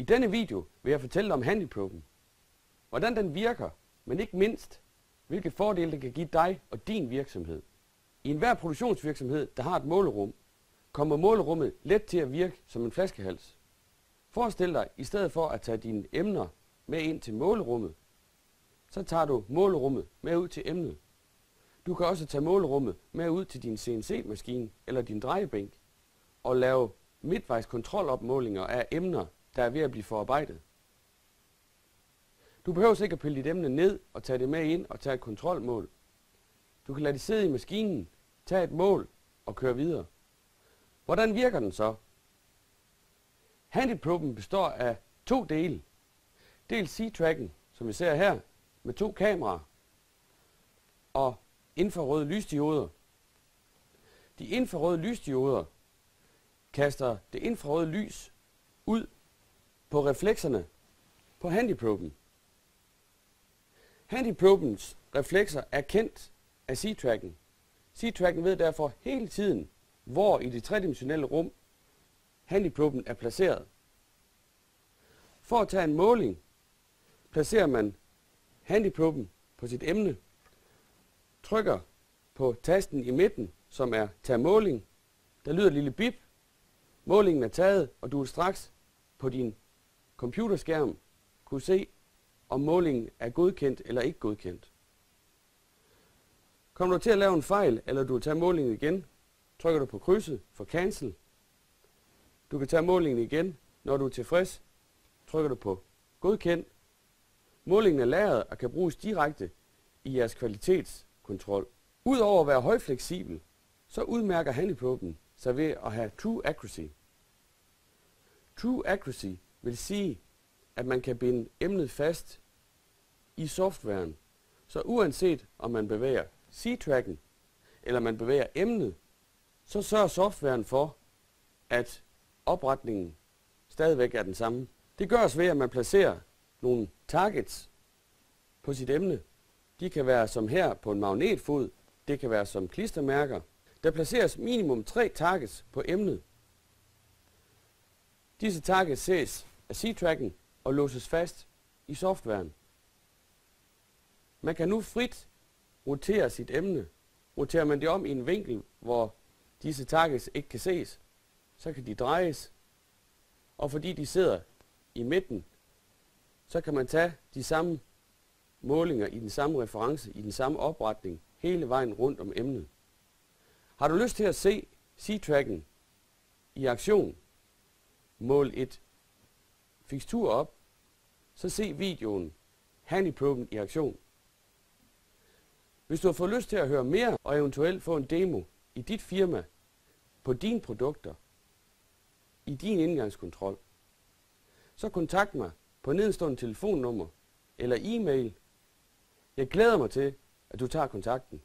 I denne video vil jeg fortælle om Handyproben. Hvordan den virker, men ikke mindst, hvilke fordele det kan give dig og din virksomhed. I enhver produktionsvirksomhed, der har et målerum, kommer målerummet let til at virke som en flaskehals. Forestil dig, i stedet for at tage dine emner med ind til målerummet, så tager du målerummet med ud til emnet. Du kan også tage målerummet med ud til din CNC-maskine eller din drejebænk og lave midtvejskontrolopmålinger af emner, der er ved at blive forarbejdet. Du behøver ikke at pille dit emne ned og tage det med ind og tage et kontrolmål. Du kan lade det sidde i maskinen, tage et mål og køre videre. Hvordan virker den så? Handyproben består af to dele. Dels C-tracken, som vi ser her, med to kameraer, og infrarøde lysdioder. De infrarøde lysdioder kaster det infrarøde lys ud på reflekserne på handyproben. Handyprobens reflekser er kendt af C-tracken. C-tracken ved derfor hele tiden, hvor i det tredimensionelle rum handyproben er placeret. For at tage en måling, placerer man handyproben på sit emne, trykker på tasten i midten, som er tag måling. Der lyder et lille bip. Målingen er taget, og du er straks på din computerskærm kunne se, om målingen er godkendt eller ikke godkendt. Kommer du til at lave en fejl, eller du vil tage målingen igen, trykker du på krydset for cancel. Du kan tage målingen igen, når du er tilfreds, trykker du på godkend. Målingen er lagret og kan bruges direkte i jeres kvalitetskontrol. Udover at være højfleksibel, så udmærker handyproben sig ved at have true accuracy. True accuracy vil sige, at man kan binde emnet fast i softwaren, så uanset om man bevæger C-tracken eller man bevæger emnet, så sørger softwaren for, at opretningen stadigvæk er den samme. Det gøres ved, at man placerer nogle targets på sit emne. De kan være som her på en magnetfod, det kan være som klistermærker. Der placeres minimum tre targets på emnet. Disse targets ses af C-tracken og låses fast i softwaren. Man kan nu frit rotere sit emne. Roterer man det om i en vinkel, hvor disse targets ikke kan ses, så kan de drejes. Og fordi de sidder i midten, så kan man tage de samme målinger i den samme reference, i den samme opretning, hele vejen rundt om emnet. Har du lyst til at se C-tracken i aktion, mål et fikstur op, så se videoen Handyproben i aktion. Hvis du har fået lyst til at høre mere og eventuelt få en demo i dit firma, på dine produkter, i din indgangskontrol, så kontakt mig på nedenstående telefonnummer eller e-mail. Jeg glæder mig til, at du tager kontakten.